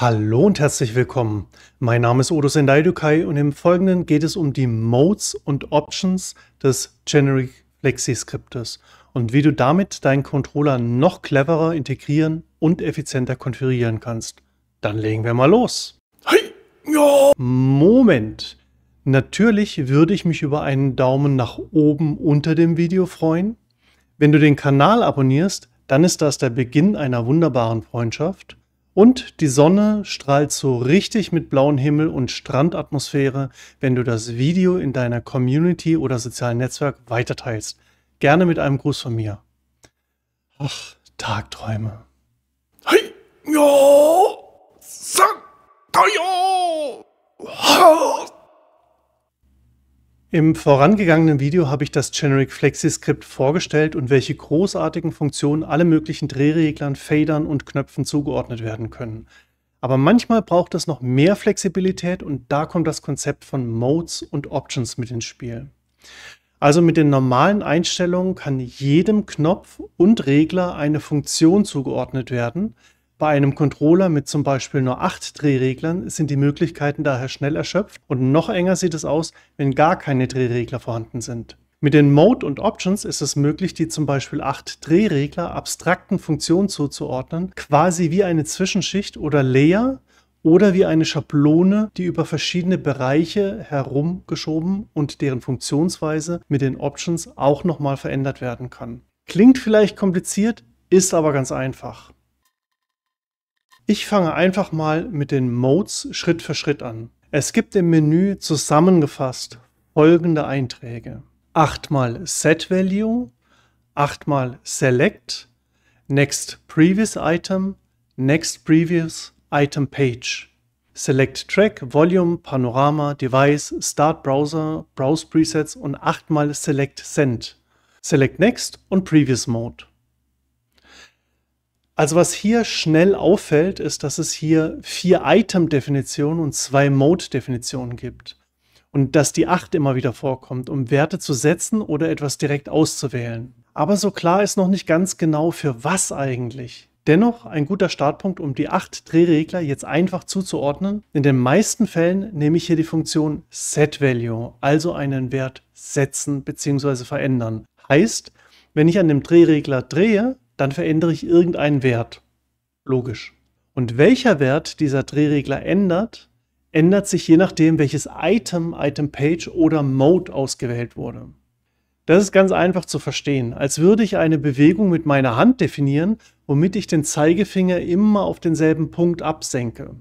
Hallo und herzlich willkommen. Mein Name ist Odo Sendai Dukai und im Folgenden geht es um die Modes und Options des Generic Flexi Skriptes und wie du damit deinen Controller noch cleverer integrieren und effizienter konfigurieren kannst. Dann legen wir mal los. Hey, ja. Moment. Natürlich würde ich mich über einen Daumen nach oben unter dem Video freuen. Wenn du den Kanal abonnierst, dann ist das der Beginn einer wunderbaren Freundschaft. Und die Sonne strahlt so richtig mit blauem Himmel und Strandatmosphäre, wenn du das Video in deiner Community oder sozialen Netzwerk weiterteilst. Gerne mit einem Gruß von mir. Ach, Tagträume. Hey, ja, sag, ja, im vorangegangenen Video habe ich das Generic Flexi-Skript vorgestellt und welche großartigen Funktionen alle möglichen Drehreglern, Fadern und Knöpfen zugeordnet werden können. Aber manchmal braucht es noch mehr Flexibilität und da kommt das Konzept von Modes und Options mit ins Spiel. Also mit den normalen Einstellungen kann jedem Knopf und Regler eine Funktion zugeordnet werden, bei einem Controller mit zum Beispiel nur acht Drehreglern sind die Möglichkeiten daher schnell erschöpft und noch enger sieht es aus, wenn gar keine Drehregler vorhanden sind. Mit den Mode und Options ist es möglich, die zum Beispiel acht Drehregler abstrakten Funktionen zuzuordnen, quasi wie eine Zwischenschicht oder Layer oder wie eine Schablone, die über verschiedene Bereiche herumgeschoben und deren Funktionsweise mit den Options auch nochmal verändert werden kann. Klingt vielleicht kompliziert, ist aber ganz einfach. Ich fange einfach mal mit den Modes Schritt für Schritt an. Es gibt im Menü zusammengefasst folgende Einträge. Achtmal Set Value, achtmal Select, Next Previous Item, Next Previous Item Page. Select Track, Volume, Panorama, Device, Start Browser, Browse Presets und achtmal Select Send. Select Next und Previous Mode. Also was hier schnell auffällt, ist, dass es hier vier Item-Definitionen und zwei Mode-Definitionen gibt. Und dass die 8 immer wieder vorkommt, um Werte zu setzen oder etwas direkt auszuwählen. Aber so klar ist noch nicht ganz genau, für was eigentlich. Dennoch ein guter Startpunkt, um die 8 Drehregler jetzt einfach zuzuordnen. In den meisten Fällen nehme ich hier die Funktion SetValue, also einen Wert setzen bzw. verändern. Heißt, wenn ich an dem Drehregler drehe, dann verändere ich irgendeinen Wert. Logisch. Und welcher Wert dieser Drehregler ändert, ändert sich je nachdem, welches Item, Item Page oder Mode ausgewählt wurde. Das ist ganz einfach zu verstehen, als würde ich eine Bewegung mit meiner Hand definieren, womit ich den Zeigefinger immer auf denselben Punkt absenke.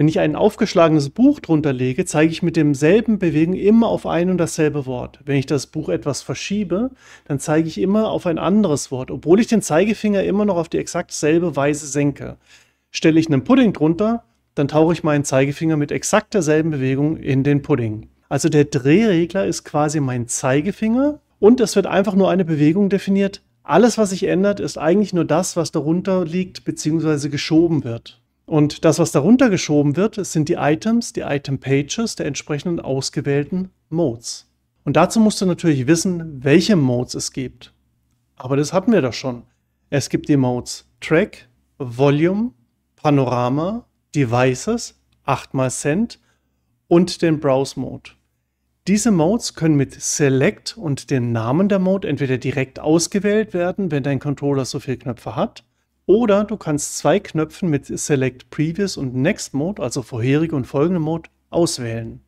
Wenn ich ein aufgeschlagenes Buch drunter lege, zeige ich mit demselben Bewegung immer auf ein und dasselbe Wort. Wenn ich das Buch etwas verschiebe, dann zeige ich immer auf ein anderes Wort, obwohl ich den Zeigefinger immer noch auf die exakt selbe Weise senke. Stelle ich einen Pudding drunter, dann tauche ich meinen Zeigefinger mit exakt derselben Bewegung in den Pudding. Also der Drehregler ist quasi mein Zeigefinger und es wird einfach nur eine Bewegung definiert. Alles, was sich ändert, ist eigentlich nur das, was darunter liegt bzw. geschoben wird. Und das, was darunter geschoben wird, sind die Items, die Item Pages der entsprechenden ausgewählten Modes. Und dazu musst du natürlich wissen, welche Modes es gibt. Aber das hatten wir doch schon. Es gibt die Modes Track, Volume, Panorama, Devices, 8x Send und den Browse Mode. Diese Modes können mit Select und dem Namen der Mode entweder direkt ausgewählt werden, wenn dein Controller so viele Knöpfe hat, oder du kannst zwei Knöpfen mit Select Previous und Next Mode, also vorherige und folgende Mode, auswählen.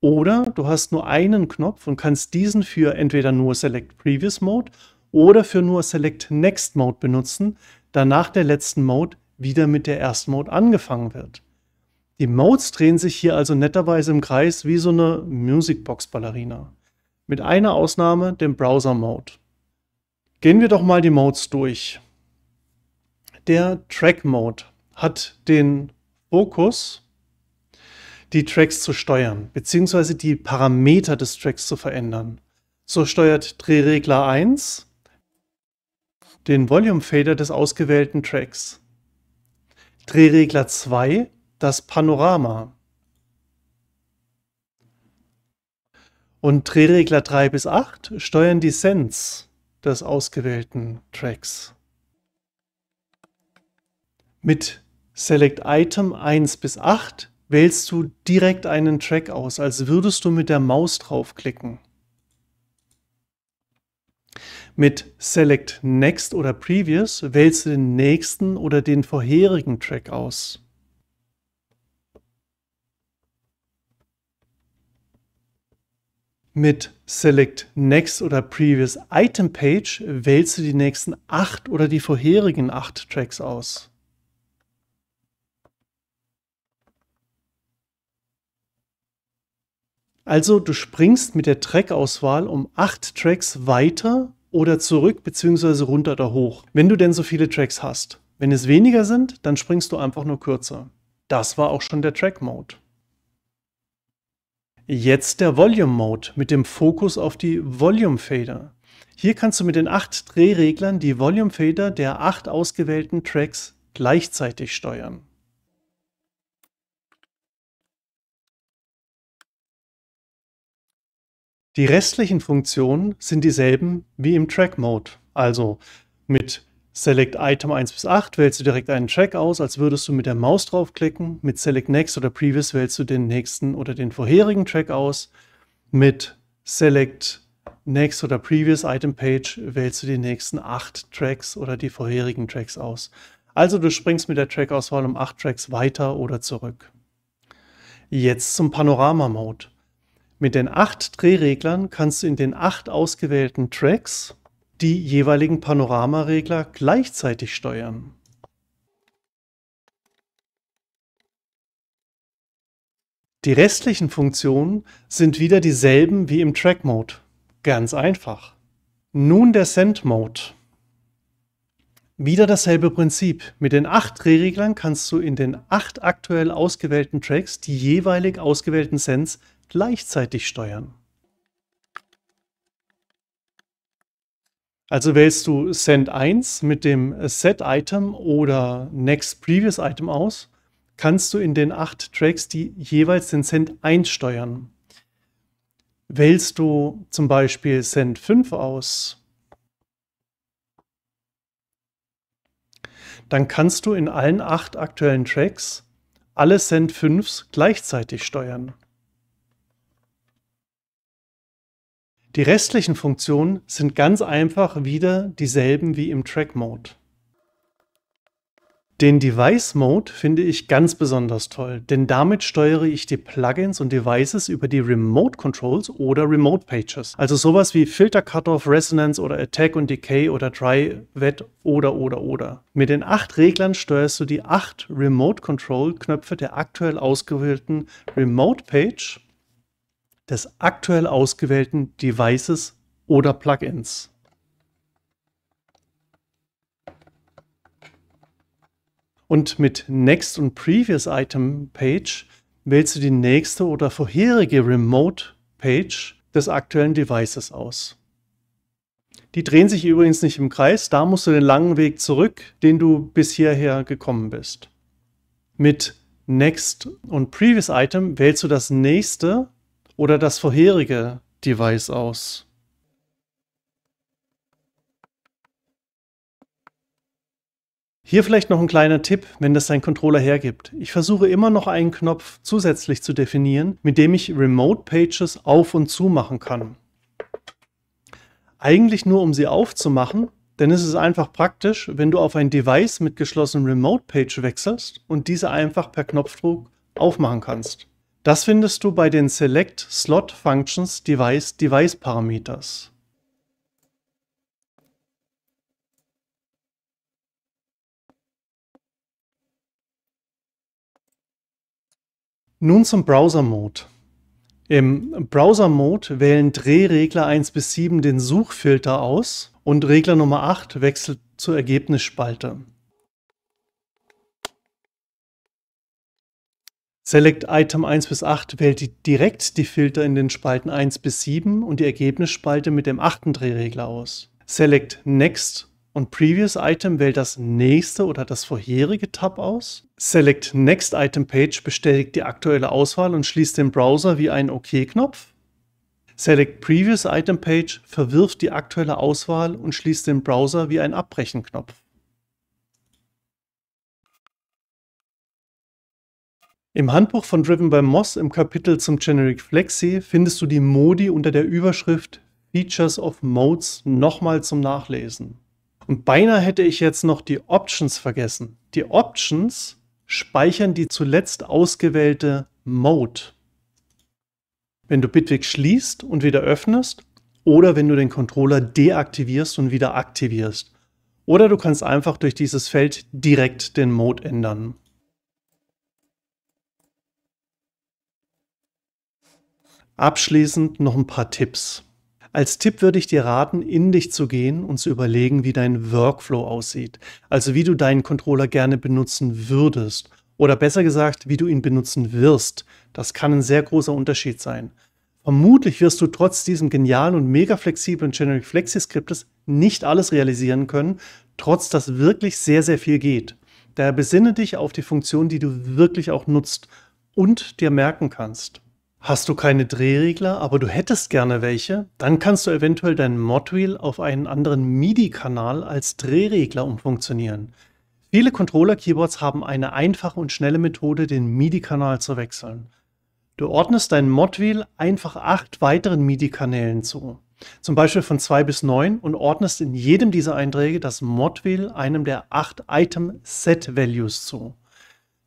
Oder du hast nur einen Knopf und kannst diesen für entweder nur Select Previous Mode oder für nur Select Next Mode benutzen, da nach der letzten Mode wieder mit der ersten Mode angefangen wird. Die Modes drehen sich hier also netterweise im Kreis wie so eine Musicbox-Ballerina. Mit einer Ausnahme, dem Browser-Mode. Gehen wir doch mal die Modes durch. Der Track Mode hat den Fokus, die Tracks zu steuern, beziehungsweise die Parameter des Tracks zu verändern. So steuert Drehregler 1 den Volume Fader des ausgewählten Tracks. Drehregler 2 das Panorama. Und Drehregler 3 bis 8 steuern die Sense des ausgewählten Tracks. Mit Select Item 1 bis 8 wählst du direkt einen Track aus, als würdest du mit der Maus draufklicken. Mit Select Next oder Previous wählst du den nächsten oder den vorherigen Track aus. Mit Select Next oder Previous Item Page wählst du die nächsten acht oder die vorherigen acht Tracks aus. Also du springst mit der Track-Auswahl um acht Tracks weiter oder zurück bzw. runter oder hoch, wenn du denn so viele Tracks hast. Wenn es weniger sind, dann springst du einfach nur kürzer. Das war auch schon der Track-Mode. Jetzt der Volume Mode mit dem Fokus auf die Volume Fader. Hier kannst du mit den acht Drehreglern die Volume Fader der acht ausgewählten Tracks gleichzeitig steuern. Die restlichen Funktionen sind dieselben wie im Track Mode. Also mit Select Item 1 bis 8 wählst du direkt einen Track aus, als würdest du mit der Maus draufklicken. Mit Select Next oder Previous wählst du den nächsten oder den vorherigen Track aus. Mit Select Next oder Previous Item Page wählst du die nächsten 8 Tracks oder die vorherigen Tracks aus. Also du springst mit der Track-Auswahl um 8 Tracks weiter oder zurück. Jetzt zum Panorama-Mode. Mit den 8 Drehreglern kannst du in den 8 ausgewählten Tracks die jeweiligen Panoramaregler gleichzeitig steuern. Die restlichen Funktionen sind wieder dieselben wie im Track Mode. Ganz einfach. Nun der Send Mode. Wieder dasselbe Prinzip. Mit den acht Drehreglern kannst du in den acht aktuell ausgewählten Tracks die jeweilig ausgewählten Sends gleichzeitig steuern. Also wählst du Send 1 mit dem Set-Item oder Next Previous Item aus, kannst du in den acht Tracks die jeweils den Send 1 steuern. Wählst du zum Beispiel Send 5 aus, dann kannst du in allen acht aktuellen Tracks alle Send 5s gleichzeitig steuern. Die restlichen Funktionen sind ganz einfach wieder dieselben wie im Track Mode. Den Device Mode finde ich ganz besonders toll, denn damit steuere ich die Plugins und Devices über die Remote Controls oder Remote Pages. Also sowas wie Filter Cutoff, Resonance oder Attack und Decay oder Dry, Wet oder oder oder. Mit den acht Reglern steuerst du die acht Remote Control Knöpfe der aktuell ausgewählten Remote Page des aktuell ausgewählten Devices oder Plugins. Und mit Next und Previous Item Page wählst du die nächste oder vorherige Remote Page des aktuellen Devices aus. Die drehen sich übrigens nicht im Kreis, da musst du den langen Weg zurück, den du bis hierher gekommen bist. Mit Next und Previous Item wählst du das nächste oder das vorherige Device aus. Hier vielleicht noch ein kleiner Tipp, wenn das dein Controller hergibt. Ich versuche immer noch einen Knopf zusätzlich zu definieren, mit dem ich Remote Pages auf und zu machen kann. Eigentlich nur, um sie aufzumachen, denn es ist einfach praktisch, wenn du auf ein Device mit geschlossenem Remote Page wechselst und diese einfach per Knopfdruck aufmachen kannst. Das findest du bei den Select Slot Functions Device Device Parameters. Nun zum Browser-Mode. Im Browser-Mode wählen Drehregler 1 bis 7 den Suchfilter aus und Regler Nummer 8 wechselt zur Ergebnisspalte. Select Item 1 bis 8 wählt direkt die Filter in den Spalten 1 bis 7 und die Ergebnisspalte mit dem achten Drehregler aus. Select Next und Previous Item wählt das nächste oder das vorherige Tab aus. Select Next Item Page bestätigt die aktuelle Auswahl und schließt den Browser wie einen OK-Knopf. Select Previous Item Page verwirft die aktuelle Auswahl und schließt den Browser wie ein Abbrechen-Knopf. Im Handbuch von Driven by Moss im Kapitel zum Generic Flexi findest du die Modi unter der Überschrift Features of Modes nochmal zum Nachlesen. Und beinahe hätte ich jetzt noch die Options vergessen. Die Options speichern die zuletzt ausgewählte Mode. Wenn du Bitwig schließt und wieder öffnest oder wenn du den Controller deaktivierst und wieder aktivierst. Oder du kannst einfach durch dieses Feld direkt den Mode ändern. Abschließend noch ein paar Tipps. Als Tipp würde ich dir raten, in dich zu gehen und zu überlegen, wie dein Workflow aussieht. Also wie du deinen Controller gerne benutzen würdest. Oder besser gesagt, wie du ihn benutzen wirst. Das kann ein sehr großer Unterschied sein. Vermutlich wirst du trotz diesem genialen und mega flexiblen Generic Flexi Skriptes nicht alles realisieren können, trotz dass wirklich sehr, sehr viel geht. Daher besinne dich auf die Funktion, die du wirklich auch nutzt und dir merken kannst. Hast du keine Drehregler, aber du hättest gerne welche, dann kannst du eventuell dein Modwheel auf einen anderen MIDI-Kanal als Drehregler umfunktionieren. Viele Controller-Keyboards haben eine einfache und schnelle Methode, den MIDI-Kanal zu wechseln. Du ordnest dein Modwheel einfach acht weiteren MIDI-Kanälen zu. Zum Beispiel von 2 bis 9 und ordnest in jedem dieser Einträge das Modwheel einem der acht Item-Set-Values zu.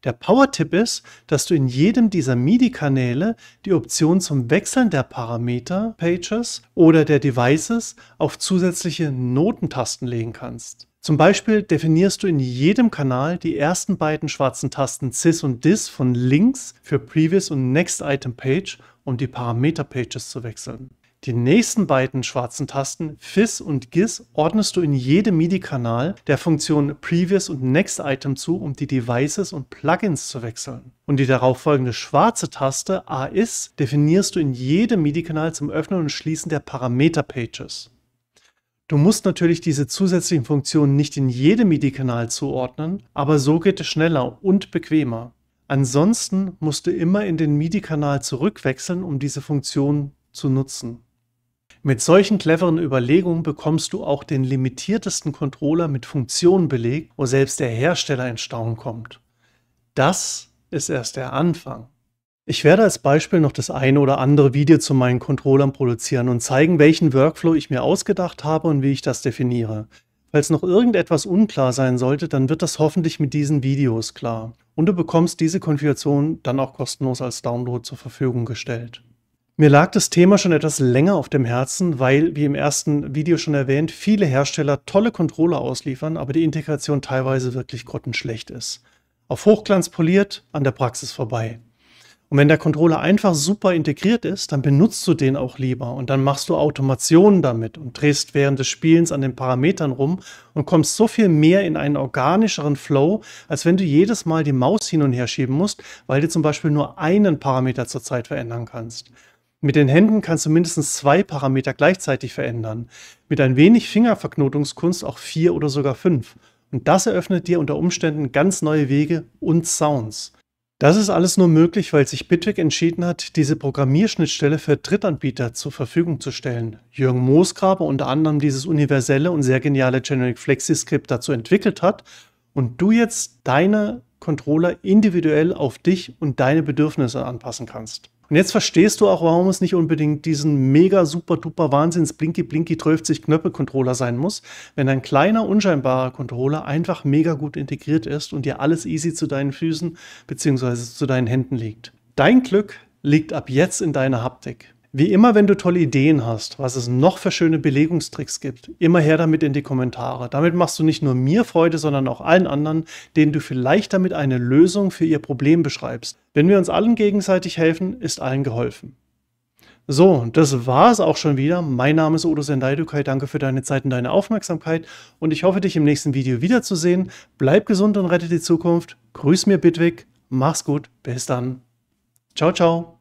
Der Power-Tipp ist, dass du in jedem dieser MIDI-Kanäle die Option zum Wechseln der Parameter-Pages oder der Devices auf zusätzliche Notentasten legen kannst. Zum Beispiel definierst du in jedem Kanal die ersten beiden schwarzen Tasten Sys und Dis von links für Previous und Next Item Page, um die Parameter-Pages zu wechseln. Die nächsten beiden schwarzen Tasten Fizz und GIS ordnest du in jedem MIDI-Kanal der Funktion Previous und Next Item zu, um die Devices und Plugins zu wechseln. Und die darauffolgende schwarze Taste AIS definierst du in jedem MIDI-Kanal zum Öffnen und Schließen der Parameter-Pages. Du musst natürlich diese zusätzlichen Funktionen nicht in jedem MIDI-Kanal zuordnen, aber so geht es schneller und bequemer. Ansonsten musst du immer in den MIDI-Kanal zurückwechseln, um diese Funktion zu nutzen. Mit solchen cleveren Überlegungen bekommst du auch den limitiertesten Controller mit Funktionen belegt, wo selbst der Hersteller in Staunen kommt. Das ist erst der Anfang. Ich werde als Beispiel noch das eine oder andere Video zu meinen Controllern produzieren und zeigen, welchen Workflow ich mir ausgedacht habe und wie ich das definiere. Falls noch irgendetwas unklar sein sollte, dann wird das hoffentlich mit diesen Videos klar. Und du bekommst diese Konfiguration dann auch kostenlos als Download zur Verfügung gestellt. Mir lag das Thema schon etwas länger auf dem Herzen, weil, wie im ersten Video schon erwähnt, viele Hersteller tolle Controller ausliefern, aber die Integration teilweise wirklich grottenschlecht ist. Auf Hochglanz poliert, an der Praxis vorbei. Und wenn der Controller einfach super integriert ist, dann benutzt du den auch lieber und dann machst du Automationen damit und drehst während des Spielens an den Parametern rum und kommst so viel mehr in einen organischeren Flow, als wenn du jedes Mal die Maus hin und her schieben musst, weil du zum Beispiel nur einen Parameter zur Zeit verändern kannst. Mit den Händen kannst du mindestens zwei Parameter gleichzeitig verändern. Mit ein wenig Fingerverknotungskunst auch vier oder sogar fünf. Und das eröffnet dir unter Umständen ganz neue Wege und Sounds. Das ist alles nur möglich, weil sich Bitwig entschieden hat, diese Programmierschnittstelle für Drittanbieter zur Verfügung zu stellen. Jürgen Moosgraber unter anderem dieses universelle und sehr geniale Generic Flexi-Skript dazu entwickelt hat und du jetzt deine Controller individuell auf dich und deine Bedürfnisse anpassen kannst. Und jetzt verstehst du auch, warum es nicht unbedingt diesen mega super duper Wahnsinns Blinky Blinky 12 Knöpfe Controller sein muss, wenn ein kleiner unscheinbarer Controller einfach mega gut integriert ist und dir alles easy zu deinen Füßen bzw. zu deinen Händen liegt. Dein Glück liegt ab jetzt in deiner Haptik. Wie immer, wenn du tolle Ideen hast, was es noch für schöne Belegungstricks gibt, immer her damit in die Kommentare. Damit machst du nicht nur mir Freude, sondern auch allen anderen, denen du vielleicht damit eine Lösung für ihr Problem beschreibst. Wenn wir uns allen gegenseitig helfen, ist allen geholfen. So, das war es auch schon wieder. Mein Name ist Odo Sendaidukai. Danke für deine Zeit und deine Aufmerksamkeit. Und ich hoffe, dich im nächsten Video wiederzusehen. Bleib gesund und rette die Zukunft. Grüß mir Bitwig. Mach's gut. Bis dann. Ciao, ciao.